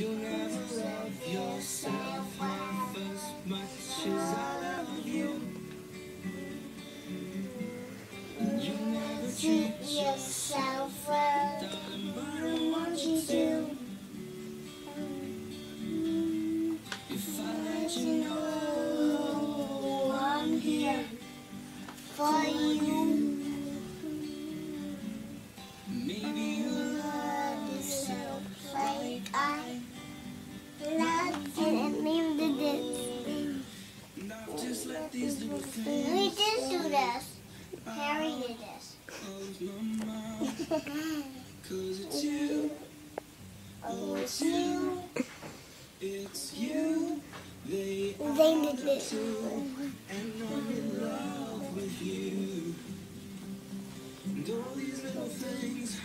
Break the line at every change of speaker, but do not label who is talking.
You never love yourself half as much as I love you. You never
Treat yourself well.
darling, but I want
What
you to. If I let you know
I'm here for you.
These little things
We did do this. Harry did this.
close my mouth. Cause it's you, Oh,
oh it's you.
it's you. They
They did this.
and I'm in love with you. And all these little things